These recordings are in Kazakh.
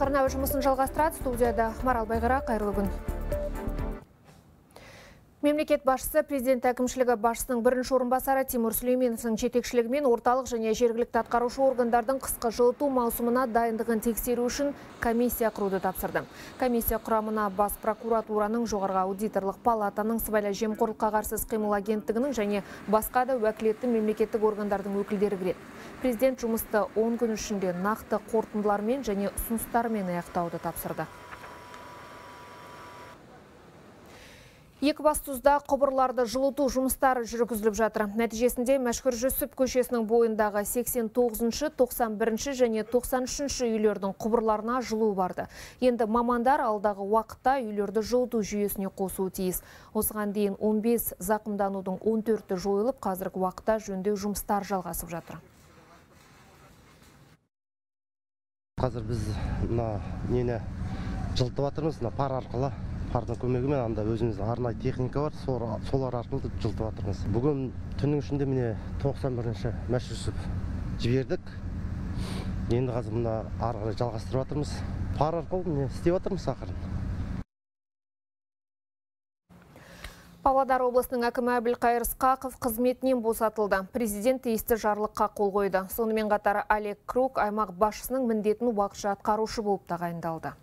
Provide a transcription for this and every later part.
Қарнауы жұмысын жалғастырады. Студияда Марал Байғара, қайырлы күн. Мемлекет басшысы президент әкімшілігі басшысының бірінші орынбасары Тимур Сүлейменовтің жетекшілігімен орталық және жергілікті атқарушы органдардың қысқы жылыту маусымына дайындығын тексеру үшін комиссия құруды тапсырды. Комиссия құрамына бас прокуратураның жоғарғы аудиторлық палатаның сыбайлас жемқорлыққа қарсы қимыл агенттігінің және басқа да уәкілетті мемлекеттік органдардың өкілдері кіреді. Президент жұмысты 10 күн ішінде нақты қорытындылармен және ұсыныстармен аяқтауды тапсырды. Екібастұзда құбырларды жылыту жұмыстары жүргізіліп жатыр. Нәтижесінде Мәшкүр Жүсіп көшесінің бойындағы 89 91 және 93 үйлердің құбырларына жылу барды. Енді мамандар алдағы уақытта үйлерді жылыту жүйесіне қосуы тиіс. Осыған дейін 15 зақымданудың 14-і жойылып, қазіргі уақытта жөндеу жұмыстар жалғасып жатыр. Қазір біз мына нені жылытып жатырмыз, пар арқылы пардың көмегімен анда өзіміздің арнайы техника бар солар арқылы жылытып жатырмыз бүгін түннің ішінде міне тоқсан бірінші мәшрүсіп жібердік енді қазір мына ары қарай жалғастырып жатырмыз пар арқылы міне істеп жатырмыз ақырын Павлодар облысының әкімі Әбілқайыр Сқақов қызметінен босатылды. Президент тиісті жарлыққа қол қойды. Сонымен қатар Олег Круг аймақ басшысының міндетін уақытша атқарушы болып тағайындалды.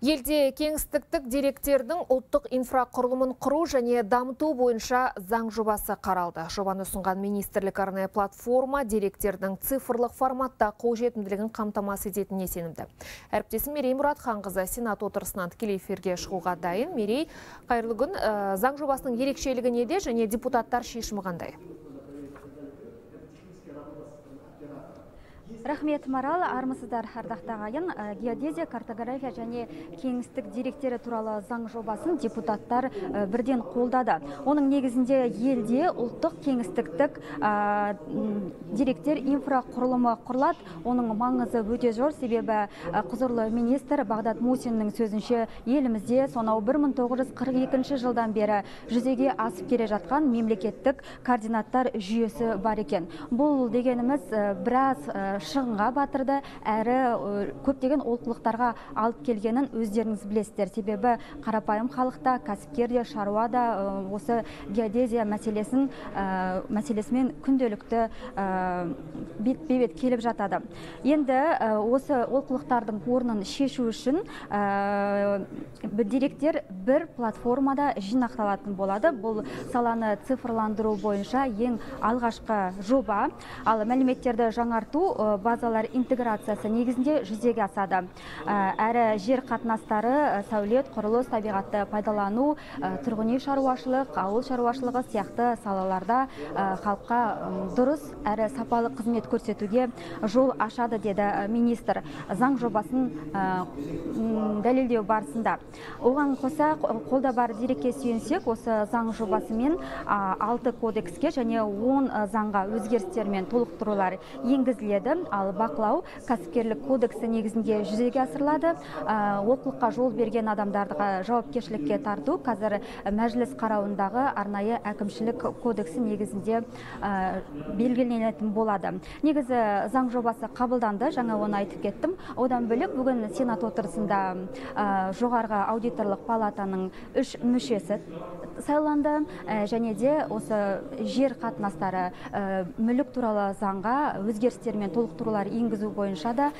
Елде кеңістіктік деректердің ұлттық инфрақұрылымын құру және дамыту бойынша заң жобасы қаралды. Жобаны ұсынған министрлік арнайы платформа деректердің цифрлық форматта қолжетімділігін қамтамасыз ететініне сенімді. Әріптесім Мерей Мұрат Ханғызы Сенат отырысынан тікелей эфирге шығуға дайын. Мерей, қайырлы күн. Э, заң жобасының ерекшелігі неде және депутаттар шешімі қандай? Рахмет марал. Армысыздар ардақты ағайын э, геодезия картография және кеңістік деректері туралы заң жобасын депутаттар э, бірден қолдады. Оның негізінде елде ұлттық кеңістіктік деректер инфрақұрылымы құрылады. Оның маңызы өте зор. Себебі э, құзырлы министр бағдат мусиннің сөзінше елімізде сонау 1942 жылдан бері жүзеге асып келе жатқан мемлекеттік координаттар жүйесі бар екен. Бұл дегеніміз біраз шығынға батырды әрі көптеген олқылықтарға алып келгенін өздеріңіз білесіздер. Себебі қарапайым халықта кәсіпкер де шаруа да осы геодезия мәселесін мәселесімен күнделікті бетпе бет келіп жатады. Енді осы олқылықтардың орнын шешу үшін деректер бір платформада жинақталатын болады. Бұл саланы цифрландыру бойынша ең алғашқы жоба. Ал мәліметтерді жаңарту базалар интеграциясы негізінде жүзеге асады. Әрі жер қатынастары сәулет құрылыс табиғатты пайдалану тұрғын үй шаруашылық ауыл шаруашылығы сияқты салаларда халыққа дұрыс әрі сапалы қызмет көрсетуге жол ашады деді министр. Заң жобасын дәлелдеу барысында. Оған қоса қолда бар дерекке сүйенсек осы заң жобасымен алты кодекске және он заңға өзгерістер мен толықтырулар енгізіледі. Ал бақылау кәсіпкерлік кодексі негізінде жүзеге асырылады. Олқылыққа жол берген адамдарға жауапкершілікке тарту қазір мәжіліс қарауындағы арнайы әкімшілік кодексі негізінде белгіленетін болады. Негізі заң жобасы қабылданды жаңа оны айтып кеттім. Одан бөлек бүгін сенат отырысында жоғарғы аудиторлық палатаның үш мүшесі сайланды және де осы жер қатынастары мүлік туралы заңға өзгерістер мен толықтырулар енгізу бойынша да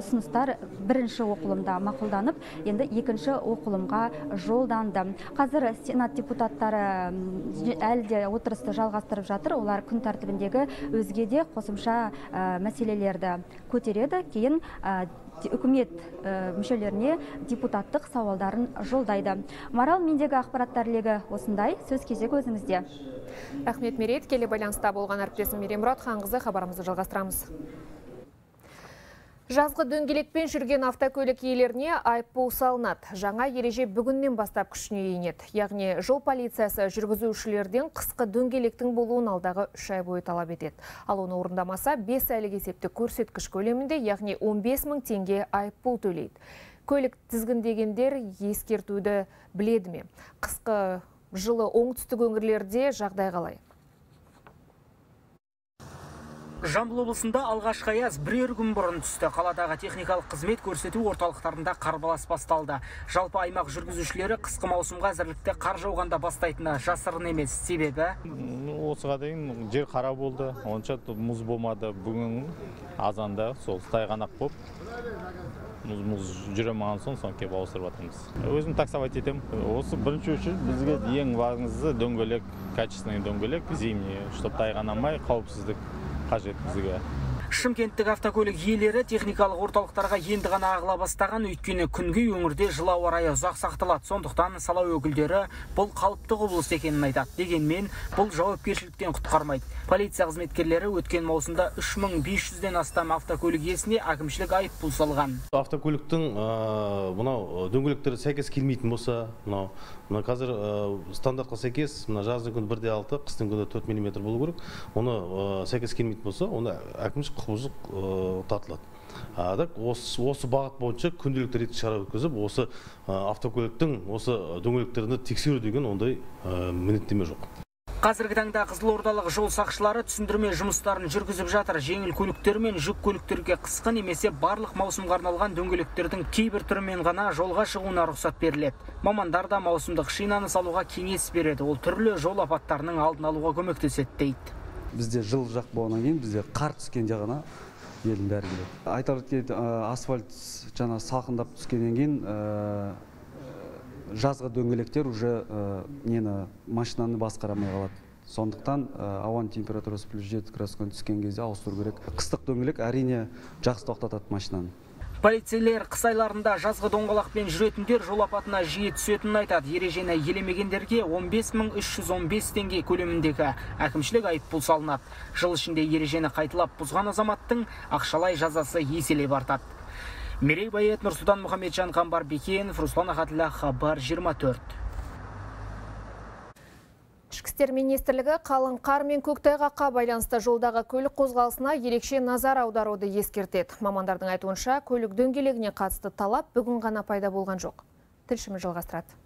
ұсыныстар бірінші оқылымда мақұлданып енді екінші оқылымға жолданды. Қазір сенат депутаттары әлі де отырысты жалғастырып жатыр. Олар күн тәртібіндегі өзге де қосымша мәселелерді көтереді. Кейін үкімет мүшелеріне депутаттық сауалдарын жолдайды. Марал мендегі ақпараттар легі осындай. Сөз кезегі өзіңізде. Рахмет мерей тікелей байланыста болған әріптесім меремұрат ханқызы хабарымызды жалғастырамыз. Жазғы дөңгелекпен жүрген автокөлік иелеріне айыппұл салынады. Жаңа ереже бүгіннен бастап күшіне енеді. Яғни жол полициясы жүргізушілерден қысқы дөңгелектің болуын алдағы үш ай бойы талап етеді. Ал оны орындамаса 5 айлық есепті көрсеткіш көлемінде, яғни 15 мың теңге айыппұл төлейді. Көлік тізгіндегендер ескертуді біледі ме? Қысқы жылы оңтүстік өңірлерде жағдай қалай? Жамбыл облысында алғашқы аяз бірер күн бұрын түсті. Қаладағы техникалық қызмет көрсету орталықтарында қарбалас басталды. Жалпы аймақ жүргізушілері қысқы маусымға әзірлікті қар жауғанда бастайтыны жасырын емес. Себебі? Осыға дейін жер қара болды. Онша мұз болмады. Бүгін азанда сол тайғанақ болып мұз мұз жүре алмаған соң соны келіп ауыстырып жатырмыз. Өзім таксовать етемін. Осы бірінші очередь бізге ең маңызды дөңгелек качественный дөңгелек зимний чтобы тайғанамай қауіпсіздік. Қажет бізге шымкенттік автокөлік иелері техникалық орталықтарға енді ғана ағыла бастаған. Өйткені күнгі өңірде жылы ауа райы ұзақ сақталады. Сондықтан сала өкілдері бұл қалыпты құбылыс екенін айтады. Дегенмен бұл жауапкершіліктен құтқармайды. Полиция қызметкерлері өткен маусымда 3500-ден астам автокөлік иесіне әкімшілік айыппұл салған. Автокөліктің мынау дөңгелектері сәйкес келмейтін болса мынау мына қазір стандартқа сәйкес мына жаздың күні бірде алты қыстың күні төрт миллиметр болу керек. Оны сәйкес келмейтін болса оны әкімшілік құқық бұзық тартылады. Так осы, осы бағыт бойынша күнделікті реттік шара өткізіп осы автокөліктің осы дөңгелектерді тексеру деген ондай міндеттеме жоқ. Қазіргі таңда қызылордалық жол сақшылары түсіндірме жұмыстарын жүргізіп жатыр. Жеңіл көліктер мен жүк көліктерге қысқы немесе барлық маусымға арналған дөңгелектердің кейбір түрімен ғана жолға шығуына рұқсат беріледі. Мамандар да маусымдық шинаны салуға кеңес береді. Ол түрлі жол апаттарының алдын алуға көмектеседі дейді. Бізде жыл жақ болғаннан кейін бізде қар түскенде ғана елдің бәрі келеді айтар асфальт жаңа салқындап түскеннен кейін жазғы дөңгелектер уже нені машинаны басқара алмай қалады. Сондықтан ауаның температурасы плюс жеті градусқа түскен кезде ауыстыру керек. Қыстық дөңгелек әрине жақсы тоқтатады машинаны. Полицейлер қыс айларында жазғы доңғалақпен жүретіндер жол апатына жиі түсетінін айтады. Ережені елемегендерге 15315 теңге көлеміндегі әкімшілік айыппұл салынады. Жыл ішінде ережені қайталап бұзған азаматтың ақшалай жазасы еселеп артады. Мерей байет нұрсұлтан мұхамеджан қамбар бекенов руслан ахатіллә хабар 24 Ішкі істер министрлігі қалың қар мен көктайғаққа байланысты жолдағы көлік қозғалысына ерекше назар аударуды ескертеді. Мамандардың айтуынша көлік дөңгелегіне қатысты талап бүгін ғана пайда болған жоқ. Тілшіміз жалғастырады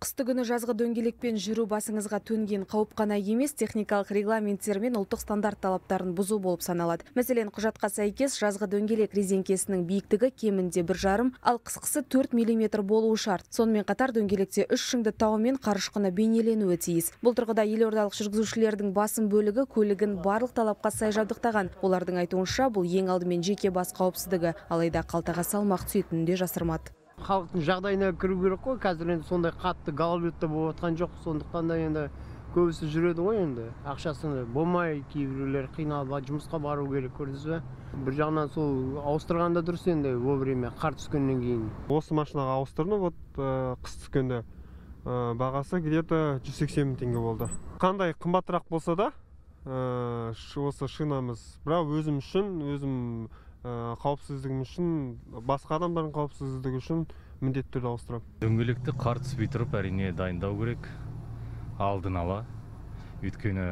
қысты күні жазғы дөңгелекпен жүру басыңызға төнген қауіп қана емес техникалық регламенттер мен ұлттық стандарт талаптарын бұзу болып саналады. Мәселен құжатқа сәйкес жазғы дөңгелек резеңкесінің биіктігі кемінде бір жарым ал қысқысы төрт миллиметр болуы шарт. Сонымен қатар дөңгелекте үш шыңды тау мен қар ұшқыны бейнеленуі тиіс. Бұл тұрғыда елордалық жүргізушілердің басым бөлігі көлігін барлық талапқа сай жабдықтаған. Олардың айтуынша бұл ең алдымен жеке бас қауіпсіздігі. Алайда қалтаға салмақ түсетінін де жасырмады. Халықтың жағдайына кіру керек қой. қазір енді сондай қатты гололедта болып жатқан жоқ. сондықтан да енді көбісі жүреді ғой енді. Ақшасы болмай кейбіреулер қиналып жұмысқа бару керек көрдіңіз ба бір жағынан сол ауыстырған да дұрыс енді вовремя қар түскеннен кейін. Осы машинаға ауыстырдым. Вот қыс түскенде бағасы где то жүз сексен мың теңге болды. Қандай қымбатырақ болса да осы шинамыз бірақ өзім үшін өзім қауіпсіздігім үшін басқа адамдардың қауіпсіздігі үшін міндетті түрде ауыстырамын. Дөңгелекті қар түспей тұрып әрине дайындау керек. Алдын ала. Өйткені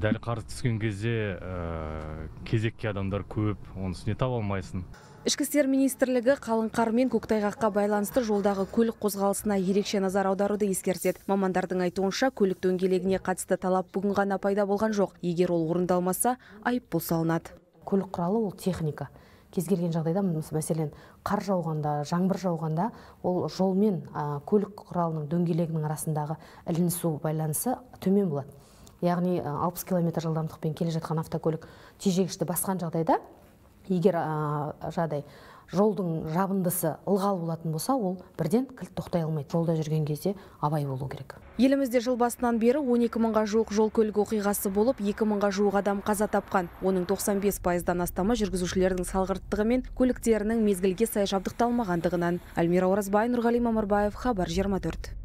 дәл қар түскен кезде ә, кезекке адамдар көп оның үстіне таба алмайсың. Ішкі істер министрлігі қалың қар мен көктайғаққа байланысты жолдағы көлік қозғалысына ерекше назар аударуды ескертеді. Мамандардың айтуынша көлік дөңгелегіне қатысты талап бүгін ғана пайда болған жоқ. Егер ол орындалмаса айыппұл салынады. Көлік құралы ол техника. Кез келген жағдайда мәселен қар жауғанда жаңбыр жауғанда ол жол мен көлік құралының дөңгелегінің арасындағы ілінісу байланысы төмен болады. Яғни алпыс километр жылдамдықпен келе жатқан автокөлік тежегішті басқан жағдайда егер жағдай жолдың жабындысы ылғал болатын болса ол бірден кілт тоқтай алмайды. Жолда жүрген кезде абай болу керек. Елімізде жыл басынан бері 12 мыңға жуық жол көлік оқиғасы болып 2 мыңға жуық адам қаза тапқан. Оның 95 пайыздан астамы жүргізушілердің салғырттығы мен көліктерінің мезгілге сай жабдықталмағандығынан. Альмира оразбай нұрғали мамырбаев хабар 24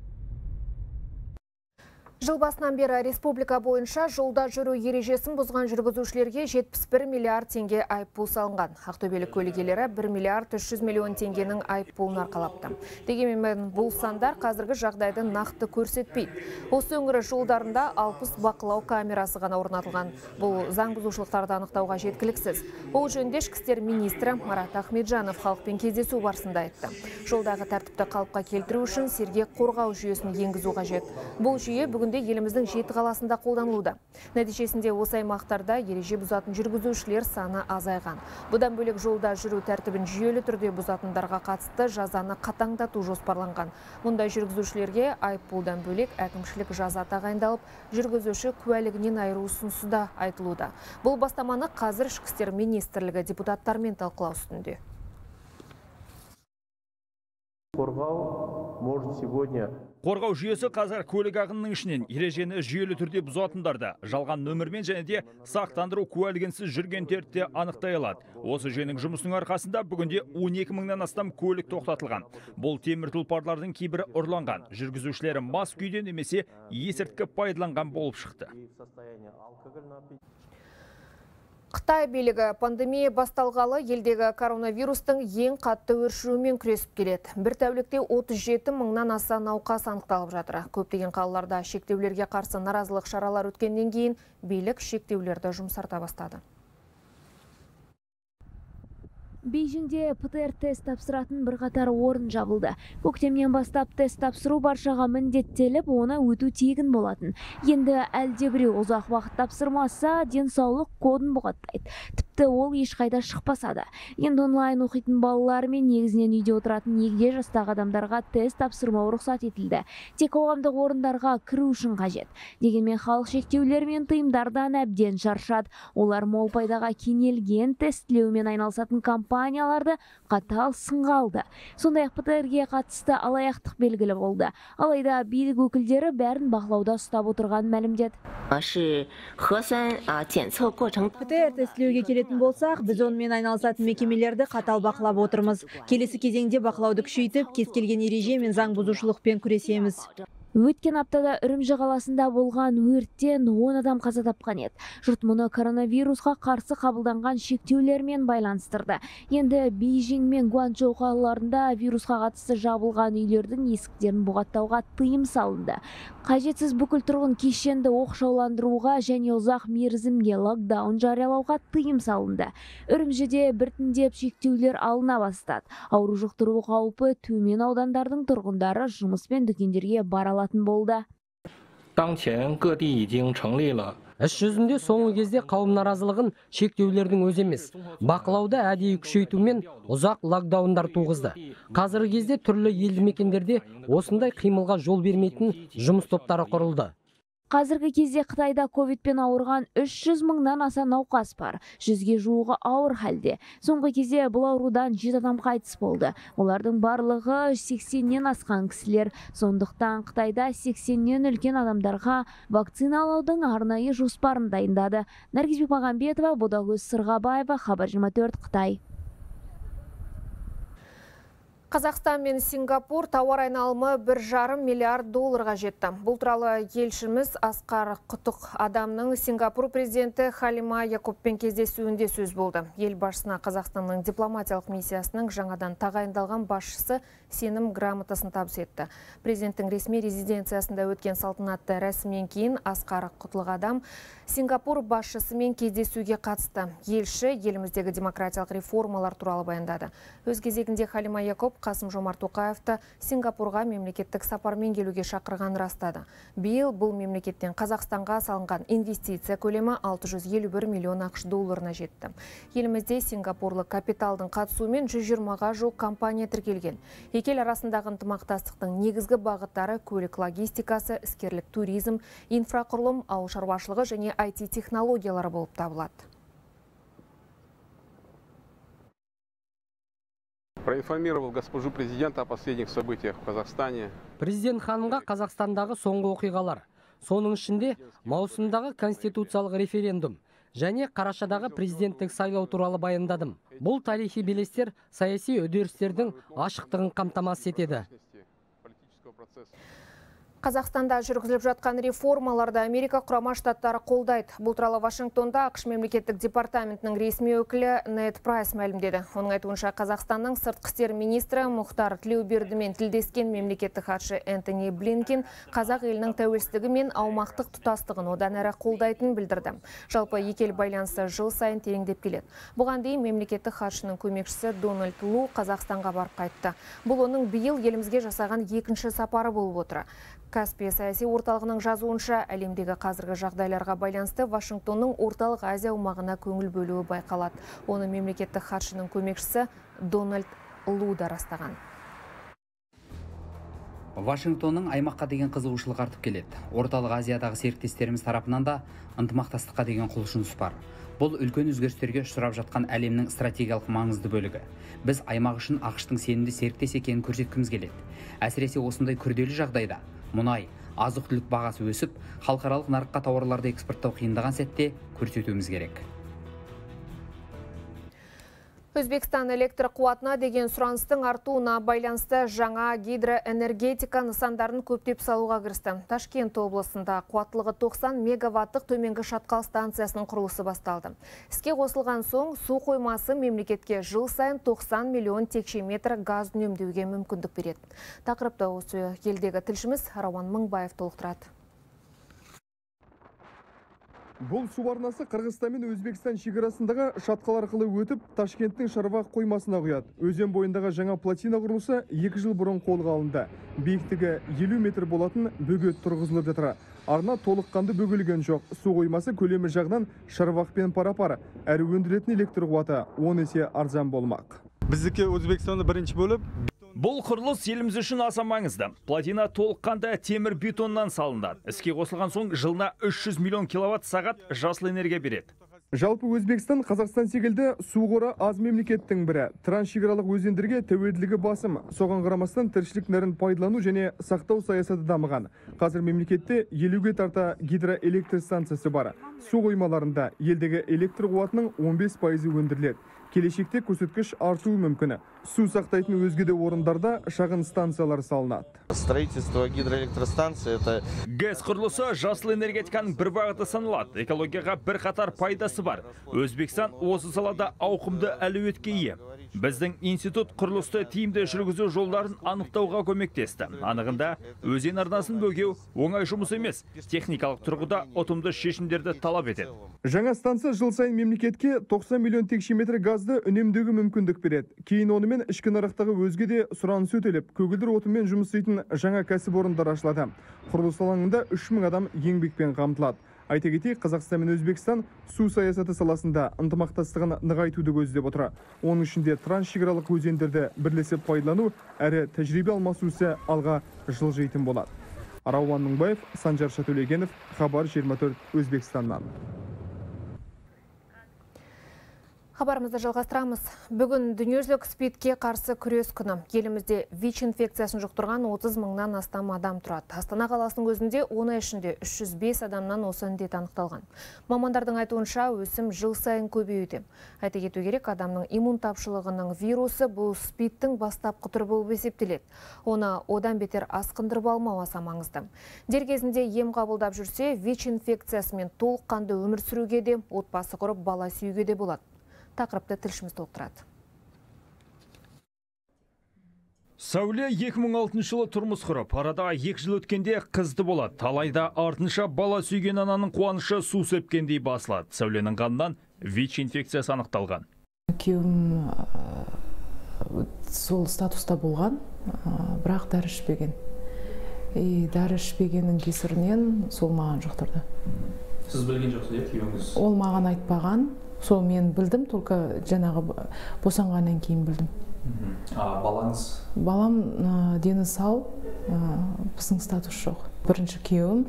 Жыл басынан бері республика бойынша жолда жүру ережесін бұзған жүргізушілерге 71 миллиард теңге айыппұл салынған. Ақтөбелік көлік иелері 1 миллиард 300 миллион теңгенің айыппұлын арқалапты. Дегенмен бұл сандар қазіргі жағдайды нақты көрсетпейді. Осы өңірі жолдарында 60 бақылау камерасы ғана орнатылған. Бұл заң бұзушылықтарды анықтауға жеткіліксіз. Бұл жөнінде ішкі істер министрі Марат Ахметжанов халықпен кездесу барысында айтты. Жолдағы тәртіпті қалыпқа келтіру үшін сергек қорғау жүйесін енгізу қажет. Бұл жүйе бүгінде бүгінде еліміздің жеті қаласында қолданылуда. Нәтижесінде осы аймақтарда ереже бұзатын жүргізушілер саны азайған. Бұдан бөлек жолда жүру тәртібін жүйелі түрде бұзатындарға қатысты жазаны қатаңдату жоспарланған. Мұндай жүргізушілерге айыппұлдан бөлек әкімшілік жаза тағайындалып жүргізуші куәлігінен айыру ұсынысы да айтылуда. Бұл бастаманы қазір ішкі істер министрлігі депутаттармен талқылау үстінде. Қорғау может сегодня қорғау жүйесі қазір көлік ағынының ішінен ережені жүйелі түрде бұзатындарды жалған нөмірмен және де сақтандыру куәлігінсіз жүргендерді де анықтай алады. Осы жүйенің жұмысының арқасында бүгінде 12 мыңнан астам көлік тоқтатылған. Бұл темір тұлпарлардың кейбірі ұрланған. Жүргізушілері мас күйде немесе есірткі пайдаланған болып шықты. Қытай билігі пандемия басталғалы елдегі коронавирустың ең қатты өршуімен күресіп келеді. Бір тәулікте 37 мыңнан аса науқас анықталып жатыр. Көптеген қалаларда шектеулерге қарсы наразылық шаралар өткеннен кейін билік шектеулерді жұмсарта бастады. Бейжіңде птр тест тапсыратын бірқатар орын жабылды. Көктемнен бастап тест тапсыру баршаға міндеттеліп оны өту тегін болатын. Енді әлдебіреу ұзақ уақыт тапсырмаса денсаулық кодын бұғаттайды. Тіпті ол ешқайда шықпаса да енді онлайн оқитын балалар мен негізінен үйде отыратын егде жастағы адамдарға тест тапсырмау рұқсат етілді. Тек қоғамдық орындарға кіру үшін қажет. Дегенмен халық шектеулер мен тыйымдардан әбден шаршады. Олар мол пайдаға кенелген тестілеумен айналысатын компанияларды қатал сынға алды. Сондай ақ птр қатысты алаяқтық белгілі болды. Алайда билік өкілдері бәрін бақылауда ұстап отырғанын мәлімдеді. Птр тестілеуге келетін болсақ біз онымен айналысатын мекемелерді қатал бақылап отырмыз. Келесі кезеңде бақылауды күшейтіп кез келген ереже мен заң бұзушылықпен күресеміз. Өткен аптада үрімжі қаласында болған өрттен 10 адам қаза тапқан еді. Жұрт мұны коронавирусқа қарсы қабылданған шектеулермен байланыстырды. Енді бейжің мен гуанчжоу қалаларында вирусқа қатысты жабылған үйлердің есіктерін бұғаттауға тыйым салынды. Қажетсіз бүкіл тұрғын кешенді оқшауландыруға және ұзақ мерзімге локдаун жариялауға тыйым салынды. Үрімжіде біртіндеп шектеулер алына бастады. Ауру жұқтыру қаупі төмен аудандардың тұрғындары жұмыс пен дүкендерге бара болатын болды. Іс жүзінде соңғы кезде қауым наразылығын шектеулердің өзі емес бақылауды әдейі күшейту мен ұзақ локдаундар туғызды. Қазіргі кезде түрлі елді мекендерде осындай қимылға жол бермейтін жұмыс топтары құрылды қазіргі кезде қытайда ковидпен ауырған 300 мыңнан аса науқас бар. Жүзге жуығы ауыр халде. Соңғы кезде бұл аурудан жеті адам қайтыс болды. Олардың барлығы 80-нен асқан кісілер. Сондықтан қытайда 80-нен үлкен адамдарға вакциналаудың арнайы жоспарын дайындады. Наргиз бекмағамбетова ботагөз сырғабаева хабар 24 қытай. Қазақстан мен Сингапур тауар айналымы бір жарым миллиард долларға жетті. Бұл туралы елшіміз Асқар Құтық адамның Сингапур президенті Халима Якуппен кездесуінде сөз болды. Ел басшысына Қазақстанның дипломатиялық миссиясының жаңадан тағайындалған басшысы сенім грамотасын табыс етті. Президенттің ресми резиденциясында өткен салтанатты рәсімнен кейін Асқар Құтлық адам Сингапур басшысымен кездесуге қатысты. Елші еліміздегі демократиялық реформалар туралы баяндады. Өз кезегінде Халима Якоп Қасым Жомарт Тоқаевты Сингапурға мемлекеттік сапармен келуге шақырған растады. Биыл бұл мемлекеттен Қазақстанға салынған инвестиция көлемі 651 миллион ақш долларына жетті. Елімізде Сингапурлық капиталдың қатысуымен 120-ға жуық компания тіркелген. Екі ел арасындағы ынтымақтастықтың негізгі бағыттары көлік логистикасы, іскерлік туризм, инфрақұрылым, ауыл шаруашылығы және IT технологиялары болып табылады. Проинформировал госпожу президента о последних событиях в Казахстане. Президент ханымға Қазақстандағы соңғы оқиғалар, соның ішінде маусымдағы конституциялық референдум және қарашадағы президенттік сайлау туралы баяндадым. Бұл тарихи белестер саяси үдерістердің ашықтығын қамтамасыз етеді. Қазақстанда жүргізіліп жатқан реформаларды Америка құрама штаттары қолдайды. Бұл туралы Вашингтонда ақш мемлекеттік департаментінің ресми өкілі Нед Прайс мәлімдеді. Оның айтуынша Қазақстанның сыртқы істер министрі Мұхтар Тілеубердімен тілдескен мемлекеттік хатшы Энтони Блинкен қазақ елінің тәуелсіздігі мен аумақтық тұтастығын одан әрі қолдайтынын білдірді. Жалпы екі ел байланысы жыл сайын тереңдеп келеді. Бұған дейін мемлекеттік хатшының көмекшісі Дональд Лу Қазақстанға барып қайтты. Бұл оның биыл елімізге жасаған екінші сапары болып отыр Каспия саяси орталығының жазуынша әлемдегі қазіргі жағдайларға байланысты Вашингтонның орталық Азия аумағына көңіл бөлуі байқалады. Оны мемлекеттік хатшының көмекшісі Дональд Луда растаған. Вашингтонның аймаққа деген қызығушылық артып келеді. Орталық Азиядағы серіктестеріміз тарапынан да ынтымақтастыққа деген құлшыныс бар. Бұл үлкен өзгерістерге ұшырап жатқан әлемнің стратегиялық маңызды бөлігі. Біз аймақ үшін ақштың сенімді серіктес екенін көрсеткіміз келеді. Әсіресе осындай күрделі жағдайда мұнай, азық түлік бағасы өсіп, халықаралық нарыққа тауарларды экспорттау қиындаған сәтте көрсетуіміз керек. Өзбекстан электр қуатына деген сұраныстың артуына байланысты жаңа гидроэнергетика нысандарын көптеп салуға кірісті. Ташкент облысында қуаттылығы 90 мегаваттық төменгі шатқал станциясының құрылысы басталды. Іске қосылған соң су қоймасы мемлекетке жыл сайын 90 миллион текше метр газ үнемдеуге мүмкіндік береді. Тақырыпты осы елдегі тілшіміз Рауан Мыңбаев толықтырады. Бұл су арнасы Қырғызстан мен Өзбекстан шекарасындағы шатқал арқылы өтіп, Ташкенттің Шарбақ қоймасына құяды. Өзен бойындағы жаңа плотина құрылысы 2 жыл бұрын қолға алынды. Биіктігі 50 метр болатын бөгет тұрғызылып жатыр. Арна толыққанды бөгілген жоқ. Су қоймасы көлемі жағынан Шарбақпен пара-пар. Әрі өндіретін электр қуаты 10 есе арзан болмақ. Біздікі Өзбекстанда бірінші болып Бұл құрылыс еліміз үшін аса маңызды. Платина толыққанды темір бетоннан салынады. Іске қосылған соң жылына 300 миллион киловатт сағат жасыл энергия береді. Жалпы Өзбекстан Қазақстан секілді су қоры аз мемлекеттің бірі. Трансшекаралық өзендерге тәуелділігі басым. Соған қарамастан тіршілік нәрін пайдалану және сақтау саясаты дамыған. Қазір мемлекетте елуге тарта гидроэлектр станциясы бар. Су қоймаларында елдегі электр қуатының 15 пайызы өндіріледі келешекте көрсеткіш артуы мүмкін. Су сақтайтын өзге де орындарда шағын станциялар салынады. Строительство гидроэлектростанции это гэс құрылысы жасыл энергетиканың бір бағыты саналады. Экологияға бір қатар пайдасы бар. Өзбекстан осы салада ауқымды әлеуетке ие. Біздің институт құрылысты тиімді жүргізу жолдарын анықтауға көмектесті. Анығында өзен арнасын бөгеу оңай жұмыс емес. Техникалық тұрғыда ұтымды шешімдерді талап етеді. Жаңа станция жыл сайын мемлекетке 90 миллион текше метр газды үнемдеуге мүмкіндік береді. Кейін онымен ішкі нарықтағы өзге де сұраныс өтеліп көгілдір отынмен жұмыс істейтін жаңа кәсіпорындар ашылады. Құрылыс алаңында 3000 адам еңбекпен қамтылады. Айта кетейік қазақстан мен өзбекстан су саясаты саласында ынтымақтастығын нығайтуды көздеп отыр. Оның ішінде трансшекаралық өзендерді бірлесіп пайдалану әрі тәжірибе алмасу ісі алға жылжитын болады. Рауан мыңбаев санжар шатөлегенов хабар 24 өзбекстаннан. Хабарымызды жалғастырамыз. Бүгін дүниежүзілік спидке қарсы күрес күні. Елімізде ВИЧ инфекциясын жұқтырған 30 мыңнан астам адам тұрады. Астана қаласының өзінде оны ішінде 305 адамнан осы індет анықталған. Мамандардың айтуынша өсім жыл сайын көбеюде. Айта кету керек, адамның иммун тапшылығының вирусы бұл спидтің бастапқы түрі болып есептеледі. Оны одан бетер асқындырып алмау аса маңызды. Дер кезінде ем қабылдап жүрсе, ВИЧ инфекциясымен толыққанды өмір сүруге де, отбасы құрып бала сүюге де болады тақырыпты тілшіміз толықтырады Сәуле 2006 жылы тұрмыс құрып, арада екі жыл өткенде қызды болады. Алайда артынша бала сүйген ананың қуанышы су сепкендей басылады. Сәуленің қанынан ВИЧ инфекциясы анықталған. Күйеуім сол статуста болған, бірақ дәрі ішпеген. И дәрі ішпегеннің кесірінен сол маған жұқтырды. Сіз білген жоқсыз, иә, күйеуіңіз? Ол маған айтпаған, сол мен білдім только жаңағы босанғаннан кейін білдім. А балаңыз? Балам ә, дені сау ә, біздің статус жоқ. Бірінші күйеуім.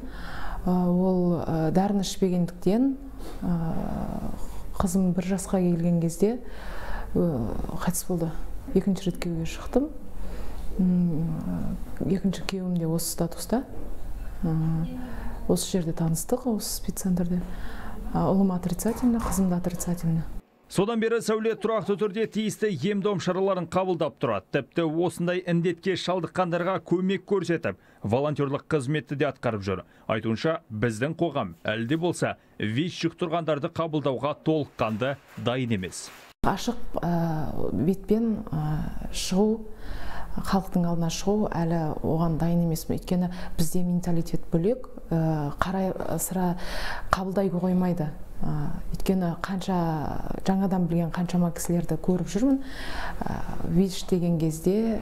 Ол ә, дәріні ішпегендіктен қызым бір жасқа келген кезде қайтыс болды. Екінші рет күйеуге шықтым. Екінші күйеуім де осы статуста. Осы жерде таныстық осы спеццентрде. Ұлым отрицательно қызым да отрицательно. Содан бері сәуле тұрақты түрде тиісті ем дом шараларын қабылдап тұрады. Тіпті осындай індетке шалдыққандарға көмек көрсетіп волонтерлық қызметті де атқарып жүр. Айтуынша біздің қоғам әлі де болса вич жұқтырғандарды қабылдауға толыққанды дайын емес. Ашық ә, бетпен ә, шығу халықтың алдына шығу әлі оған дайын емеспін өйткені бізде менталитет бөлек қарай сыра қабылдай қоймайды. Өйткені қанша жаңадан білген қаншама кісілерді көріп жүрмін. Вич деген кезде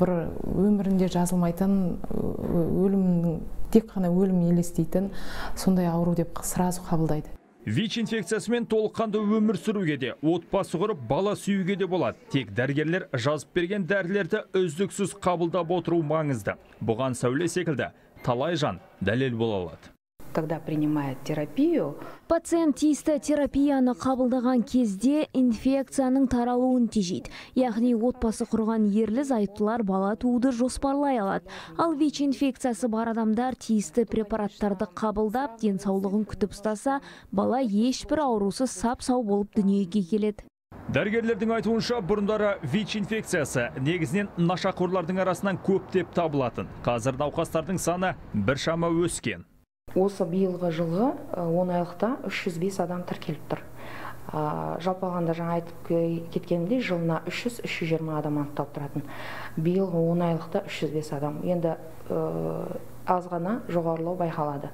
бір өмірінде жазылмайтын өлімнің тек қана өлім елестейтін сондай ауру деп сразу қабылдайды. Вич инфекциясымен толыққанды өмір сүруге де отбасы құрып бала сүюге де болады. Тек дәрігерлер жазып берген дәрілерді үздіксіз қабылдап отыру маңызды. Бұған сәуле секілді. Талай жан дәлел бола алады. Когда принимает терапию. Пациент тиісті терапияны қабылдаған кезде инфекцияның таралуын тежейді. Яғни отбасы құрған ерлі зайыптылар бала тууды жоспарлай алады. Ал вич инфекциясы бар адамдар тиісті препараттарды қабылдап денсаулығын күтіп ұстаса бала ешбір аурусыз сап сау болып дүниеге келеді. Дәрігерлердің айтуынша бұрындары вич инфекциясы негізінен нашақорлардың арасынан көптеп табылатын. Қазір науқастардың саны біршама өскен. Осы биылғы жылғы он айлықта 305 адам тіркеліп тұр. Жалпы алғанда жаңа айтып кеткенімдей жылына 300-320 адам анықталып тұратын. Биылғы он айлықта 305 адам. Енді аз ғана жоғарылау байқалады.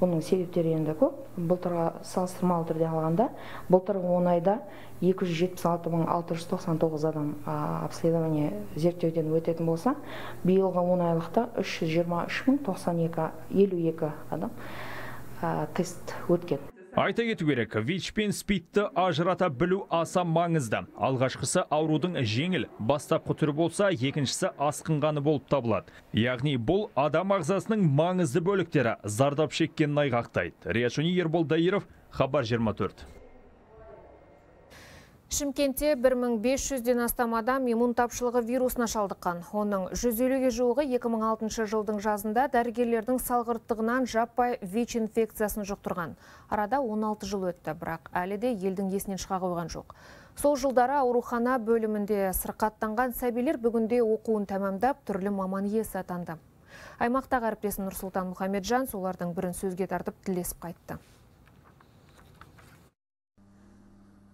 Бұның себептері енді көп. Былтырға салыстырмалы түрде алғанда былтырғы он айда 276 мың 699 адам обследование зерттеуден өтетін болса биылғы он айлықта 323 мың 92 52 адам тест өткен. Айта кету керек, ВИЧ пен СПИДті ажырата білу аса маңызды. Алғашқысы аурудың жеңіл, бастапқы түрі болса, екіншісі асқынғаны болып табылады. Яғни бұл адам ағзасының маңызды бөліктері зардап шеккенін айғақтайды. Риашуни Ербол Дайыров, Хабар 24. Шымкентте 1500-ден астам адам иммун тапшылығы вирусына шалдыққан. Оның 150-ге жуығы 2006 жылдың жазында дәрігерлердің салғырттығынан жаппай ВИЧ инфекциясын жұқтырған. Арада 16 жыл өтті, бірақ әлі де елдің есінен шыға қойған жоқ. Сол жылдары аурухана бөлімінде сырқаттанған сәбилер бүгінде оқуын тәмамдап түрлі маман иесі атанды. Аймақтағы әріптесім Нұрсұлтан Мұхамеджан солардың бірін сөзге тартып тілесіп қайтты.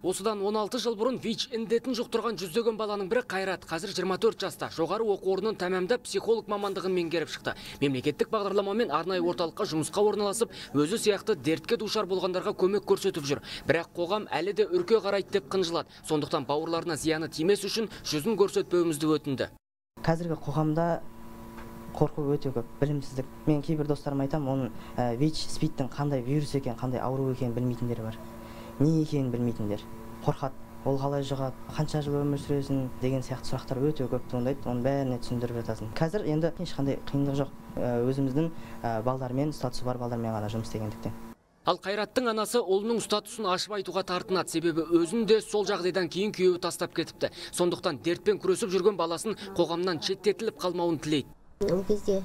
Осыдан 16 жыл бұрын ВИЧ індетін жұқтырған жүздеген баланың бірі Қайрат. Қазір 24 жаста. Жоғары оқу орнын тәмамдап психолог мамандығын меңгеріп шықты. Мемлекеттік бағдарламамен арнайы орталыққа жұмысқа орналасып, өзі сияқты дертке душар болғандарға көмек көрсетіп жүр. Бірақ қоғам әлі де үрке қарайды деп қынжылады. Сондықтан бауырларына зияны тимес үшін жүзін көрсетпеуімізді өтінді. Қазіргі қоғамда қорқу өте көп білімсіздік мен кейбір достарыма айтамын оның вич спидтің қандай вирус екенін қандай ауру екенін білмейтіндер бар не екенін білмейтіндер. Қорқады. Ол қалай жұғады? Қанша жыл өмір сүресің деген сияқты сұрақтар өте көп туындайды. Оның бәріне түсіндіріп жатасың. Қазір енді ешқандай қиындық жоқ. Өзіміздің балдармен статусы бар балдармен ғана жұмыс істегендіктен. Ал Қайраттың анасы ұлының статусын ашып айтуға тартынады, себебі өзін де сол жағдайдан кейін күйеуі тастап кетіпті. Сондықтан дертпен күресіп жүрген баласын қоғамнан шеттетіліп қалмауын тілейді. Ол кезде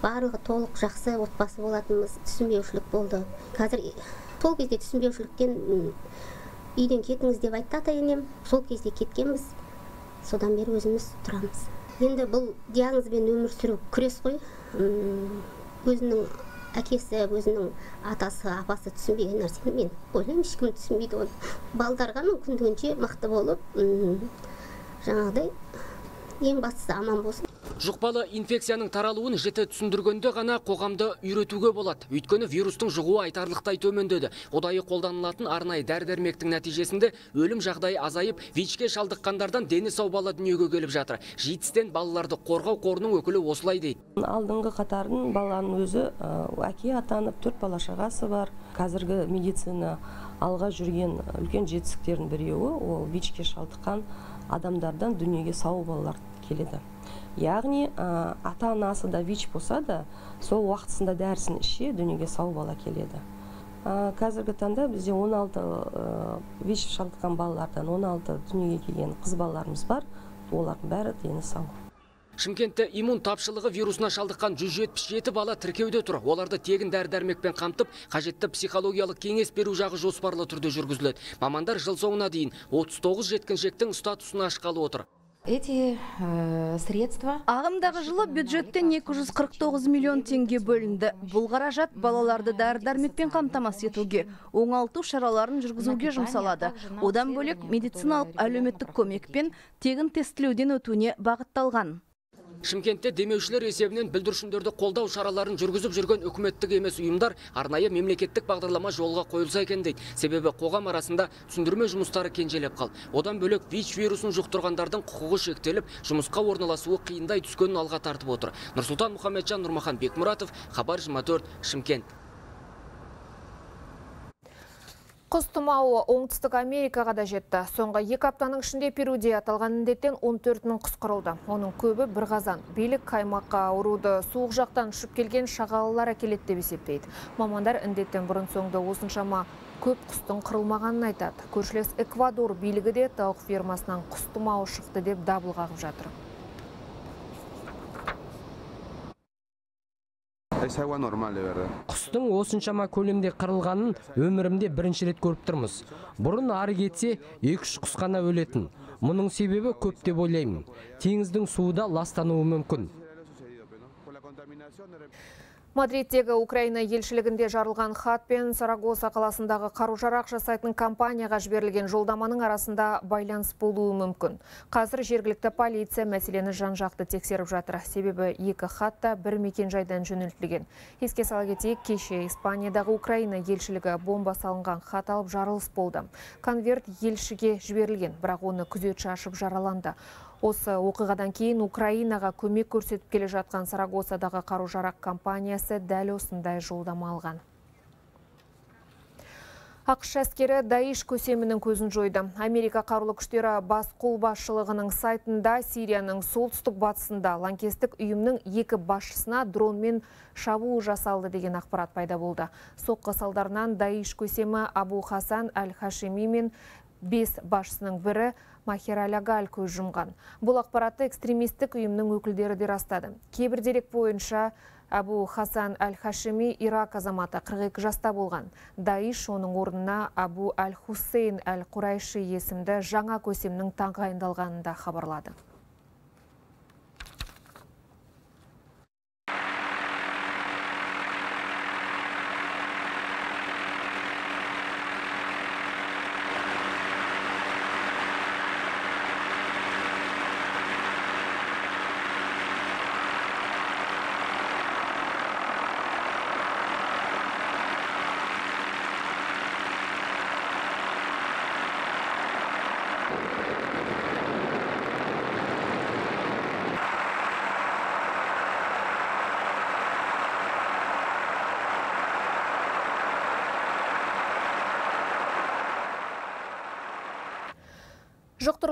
барлығы толық жақсы отбасы болатынымыз түсінбеушілік болды. Қазір сол кезде түсінбеушіліктен үйден кетіңіз деп айтты ата енем сол кезде кеткенбіз. Содан бері өзіміз тұрамыз. Енді бұл диагнозбен өмір сүру күрес қой. Өзінің әкесі өзінің атасы апасы түсінбеген нәрсені мен ойлаймын ешкім түсінбейді оны. Балдарға мүмкіндігінше мықты болып жаңағыдай ең бастысы аман болсын. Жұқпалы инфекцияның таралуын жіті түсіндіргенде ғана қоғамды үйретуге болады. Өйткені вирустың жұғуы айтарлықтай төмендеді. Ұдайы қолданылатын арнайы дәрі дәрмектің нәтижесінде өлім жағдайы азайып вичке шалдыққандардан дені сау бала дүниеге келіп жатыр. Жетістен балаларды қорғау қорының өкілі осылай дейді. Алдыңғы қатарын баланың өзі әке атанып төрт бала шағасы бар. Қазіргі медицина алға жүрген үлкен жетістіктердің біреуі ол вичке шалдыққан адамдардан дүниеге сау балалар келеді яғни ата анасы да вич болса да сол уақытысында дәрісін іше дүниеге сау бала келеді қазіргі таңда бізде 16 вич шалдыққан балалардан 16 дүниеге келген қыз балаларымыз бар олардың бәрі дені сау Шымкентте иммун тапшылығы вирусына шалдыққан 177 бала тіркеуде тұр. Оларды тегін дәрі дәрмекпен қамтып, қажетті психологиялық кеңес беру жағы жоспарлы түрде жүргізіледі. Мамандар жыл соңына дейін 39 жеткіншектің статусын ашқалы отыр. Эти э, средства ағымдағы жылы бюджеттен 249 миллион теңге бөлінді. бұл қаражат балаларды дәрі дәрмекпен қамтамасыз етуге оңалту шараларын жүргізуге жұмсалады. одан бөлек медициналық әлеуметтік көмек пен тегін тестілеуден өтуіне бағытталған. Шымкентте демеушілер есебінен бүлдіршіндерді қолдау шараларын жүргізіп жүрген үкіметтік емес ұйымдар арнайы мемлекеттік бағдарлама жолға қойылса екен дейді. Себебі қоғам арасында түсіндірме жұмыстары кенжелеп қалды. Одан бөлек вич вирусын жұқтырғандардың құқығы шектеліп жұмысқа орналасуы қиындай түскенін алға тартып отыр. Нұрсұлтан мұхамеджан нұрмахан бекмұратов хабар 24 шымкент. Құс тұмауы оңтүстік Америкаға да жетті. Соңғы екі аптаның ішінде Перуде аталған індеттен 14 мың құс қырылды. Оның көбі бір қазан. Билік қаймаққа ауруды суық жақтан ұшып келген шағалалар әкеледі деп есептейді. Мамандар індеттен бұрын соңды осыншама көп құстың қырылмағанын айтады. Көршілес Эквадор билігі де тауық фермасынан құс тұмауы шықты деп дабыл қағып жатыр. Құстың осыншама көлемде қырылғанын өмірімде бірінші рет көріп тұрмыз. Бұрын ары кетсе екі үш құс қана өлетін. Мұның себебі көп деп ойлаймын. Теңіздің суы да ластануы мүмкін. Мадридтегі Украина елшілігінде жарылған хат пен Сарагоса қаласындағы қару-жарақ жасайтын компанияға жіберілген жолдаманың арасында байланыс болуы мүмкін. Қазір жергілікті полиция мәселені жан-жақты тексеріп жатыр. Себебі екі хат та бір мекен жайдан жөнелтілген. Еске сала кетейік, кеше Испаниядағы Украина елшілігі бомба салынған хат алып жарылыс болды. Конверт елшіге жіберілген, бірақ оны күзетші ашып жараланды. Осы оқиғадан кейін Украинаға көмек көрсетіп келе жатқан Сарагосадағы қару-жарақ компаниясы дәл осындай жолдама алған. ақш әскері даиш көсемінің көзін жойды америка қарулы күштері бас қолбасшылығының сайтында сирияның солтүстік батысында лаңкестік ұйымның екі басшысына дронмен шабуыл жасалды деген ақпарат пайда болды соққы салдарынан даиш көсемі абу хасан әл хашими мен бес басшысының бірі махер алягаль көз жұмған бұл ақпаратты экстремистік ұйымның өкілдері де растады кейбір дерек бойынша Абу Хасан Әл-Хашими Ирак азаматы 42 жаста болған. Даиш оның орнына Абу Әл-Хусейн Әл-Құрайши есімді жаңа көсемнің тағайындалғанын да хабарлады.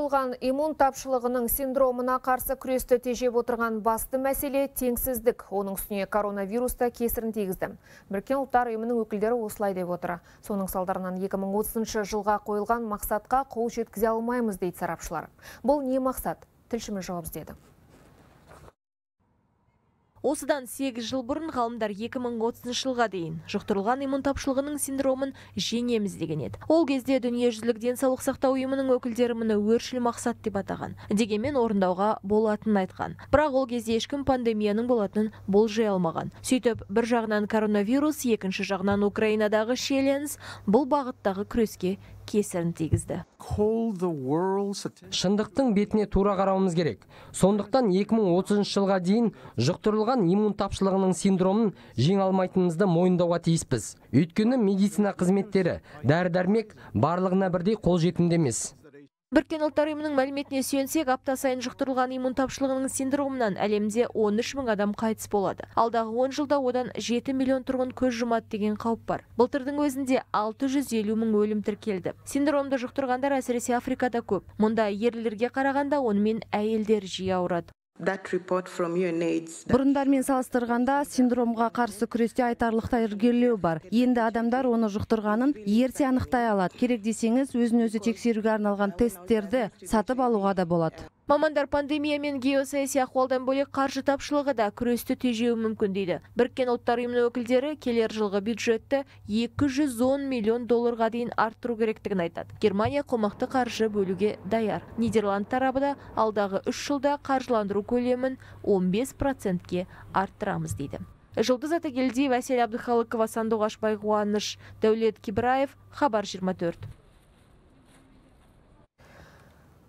Жұқтырылған иммун тапшылығының синдромына қарсы күресті тежеп отырған басты мәселе теңсіздік. Оның үстіне коронавируста кесірін тегізді. Біріккен ұлттар ұйымының өкілдері осылай деп отыр. Соның салдарынан 2030 жылға қойылған мақсатқа қол жеткізе алмаймыз дейді сарапшылар. Бұл не мақсат? Тілшіміз жауап іздеді. Осыдан 8 жыл бұрын ғалымдар 2030 жылға дейін жұқтырылған иммун тапшылығының синдромын жеңеміз деген еді. Ол кезде дүниежүзілік денсаулық сақтау ұйымының өкілдері мұны өршіл мақсат деп атаған. Дегенмен орындауға болатынын айтқан. Бірақ ол кезде ешкім пандемияның болатынын болжай алмаған. Сөйтіп, бір жағынан коронавирус, екінші жағынан Украинадағы шиеленіс бұл бағыттағы күреске кесірін тигізді. Шындықтың бетіне тура қарауымыз керек. Сондықтан 2030 жылға дейін жұқтырылған иммун тапшылығының синдромын жеңе алмайтынымызды мойындауға тиіспіз. Өйткені медицина қызметтері дәрі дәрмек барлығына бірдей қолжетімді емес. Біріккен ұлттар ұйымының мәліметіне сүйенсек, апта сайын жұқтырылған иммун тапшылығының синдромынан әлемде 13 мың адам қайтыс болады. Алдағы 10 жылда одан 7 миллион тұрғын көз жұмады деген қауіп бар. Былтырдың өзінде 650 мың өлім тіркелді. Синдромды жұқтырғандар әсіресе Африкада көп. Мұнда ерлерге қарағанда онымен әйелдер жиі ауырады. Бұрындармен салыстырғанда синдромға қарсы күресте айтарлықтай ілгерілеу бар. Енді адамдар оны жұқтырғанын ерте анықтай алады. Керек десеңіз өзін өзі тексеруге арналған тесттерді сатып алуға да болады. Мамандар пандемия мен геосаяси ахуалдан бөлек қаржы тапшылығы да күресті тежеуі мүмкін дейді. Біріккен ұлттар ұйымының өкілдері келер жылғы бюджетті 210 миллион долларға дейін арттыру керектігін айтады. Германия қомақты қаржы бөлуге даяр. Нидерланд тарабы да алдағы 3 жылда қаржыландыру көлемін 15 процентке арттырамыз дейді. Жұлдыз Атагелдиев, Әсел Абдыхалықова, Сандуғаш Байғуаныш, Дәулет Кибраев, Хабар 24.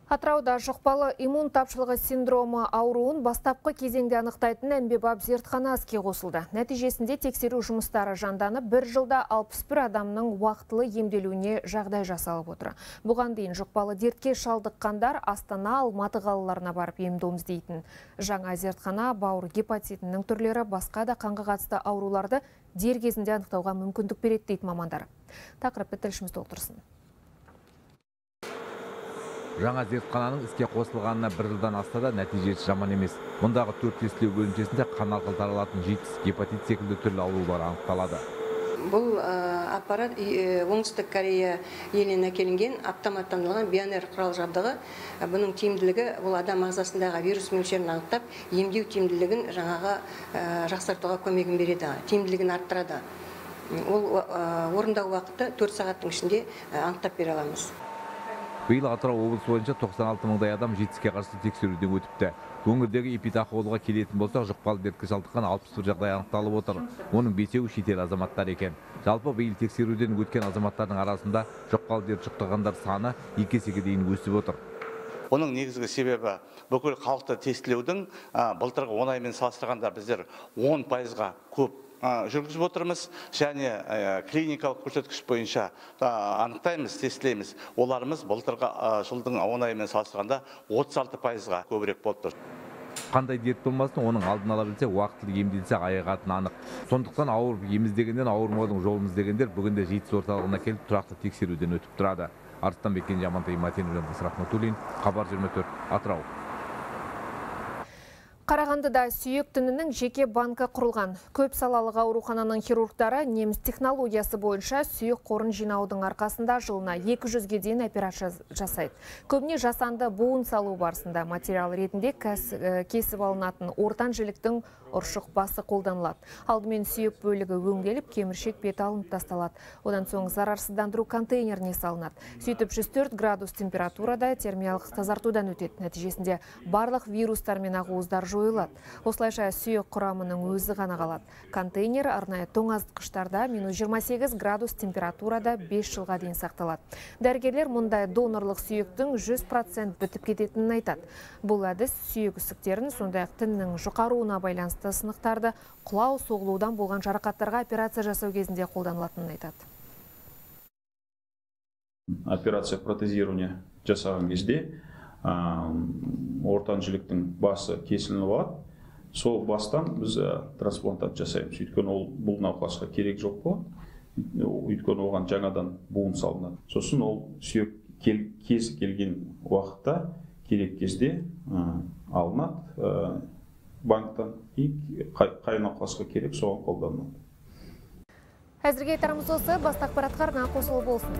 Атырауда жұқпалы иммун тапшылығы синдромы ауруын бастапқы кезеңде анықтайтын әмбебап зертхана іске қосылды. Нәтижесінде тексеру жұмыстары жанданып, бір жылда 61 адамның уақытылы емделуіне жағдай жасалып отыр. Бұған дейін жұқпалы дертке шалдыққандар Астана, Алматы қалаларына барып емдеуіміз дейтін. Жаңа зертхана бауыр гепатитінің түрлері басқа да қанға қатысты ауруларды дер кезінде анықтауға мүмкіндік береді дейді мамандар. Тақырыпты тілшіміз толтырсын жаңа зертхананың іске қосылғанына бір жылдан асса да нәтижесі жаман емес. Мұндағы төрт тестілеу бөлімшесінде қан арқылы таралатын житс гепатит секілді түрлі аурулар анықталады. Бұл аппарат оңтүстік корея елінен әкелінген автоматтандырылған бионер құрал жабдығы. Бұның тиімділігі бұл адам ағзасындағы вирус мөлшерін анықтап емдеу тиімділігін жаңағы жақсартуға көмегін береді тиімділігін арттырады. Ол орындау уақыты төрт сағаттың ішінде анықтап бере аламыз. Биыл атырау облысы бойынша 96 мыңдай адам житске қарсы тексеруден өтіпті. Өңірдегі эпидахуалға келетін болсақ жұқпалы дертке шалдыққан алпыс бір жағдай анықталып отыр. Оның бесеуі шетел азаматтары екен. Жалпы биыл тексеруден өткен азаматтардың арасында жұқпалы дерт жұқтырғандар саны екі есеге дейін өсіп отыр. Оның негізгі себебі бүкіл халықты тестілеудің былтырғы он аймен салыстырғанда біздер он пайызға көп жүргізіп отырмыз. Және клиникалық көрсеткіш бойынша анықтаймыз тестілейміз. Оларымыз былтырғы жылдың он айымен салыстырғанда отыз алты пайызға көбірек болып тұр. Қандай дерт болмасын оның алдын ала білсе уақытылы емделсе айығатыны анық. Сондықтан ауырып ем іздегеннен ауырмаудың жолын іздегендер бүгінде жетіс орталығына келіп тұрақты тексеруден өтіп тұрады. Арыстанбек кенже амантай матенов жандос рахметуллин хабар жиырма төрт атырау. Қарағандыда сүйек тінінің жеке банкі құрылған. Көп салалық аурухананың хирургтары неміс технологиясы бойынша сүйек қорын жинаудың арқасында жылына 200-ге дейін операция жасайды. Көбіне жасанды буын салу барысында материал ретінде кесіп алынатын ортан жіліктің ұршық басы қолданылады. Алдымен сүйек бөлігі өңделіп, кеміршек беті алынып тасталады. Одан соң зарарсыздандыру контейнеріне салынады. Сөйтіп 104 градус температурада термиялық тазартудан өтеді. Нәтижесінде барлық вирустар мен ақуыздар жойылады. Осылайша сүйек құрамының өзі ғана қалады. Контейнер арнайы тоңазытқыштарда минус 28 градус температурада 5 жылға дейін сақталады. Дәрігерлер мұндай донорлық сүйектің 100% бітіп кететінін айтады. Бұл әдіс сүйек үсіктерін, сондай-ақ тіннің жұқаруына байланысты байланысты сынықтарды құлау соғылудан болған жарақаттарға операция жасау кезінде қолданылатынын айтады. Операция протезирования жасаған кезде ортан жіліктің басы кесілініп алады. Сол бастан біз трансплантат жасаймыз. Өйткені ол бұл науқасқа керек жоқ болады өйткені оған жаңадан буын салынады. Сосын ол сүйек кез келген уақытта керек кезде алынады. Банктан и қай науқасқа керек соған қолданылады. Әзірге айтарымыз осы. Басты ақпаратқа арна қосылу болсын.